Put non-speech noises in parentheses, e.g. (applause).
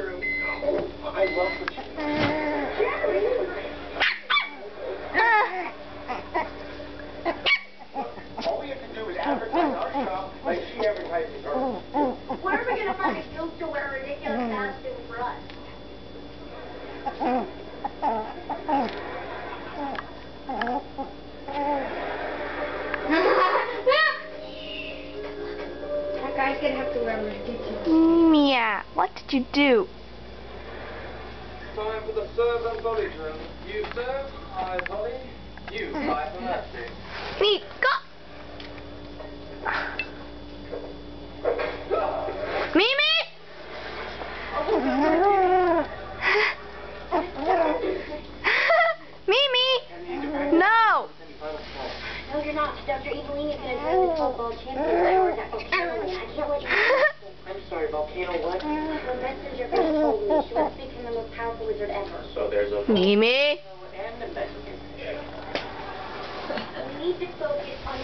true. Oh, I love the All we have to do is advertise our shop like she advertises hers. When are we going to find a dude to wear a ridiculous costume for us? that guy's going to have to wear a ridiculous Mia, what did you do? Time for the servant bulletin. You serve, I volley. You mm-hmm. fight for mercy. Me, go! Mimi! Mimi! (laughs) No! No, you're not. Dr. Evelyn is going to tell the football champion I ordered that Carolyn. I can't let you I'm sorry, Volcano, what? Uh, the messenger girl uh-huh. told me she wants to become the most powerful wizard ever. So there's a... Mimi! And the messenger. We need to focus on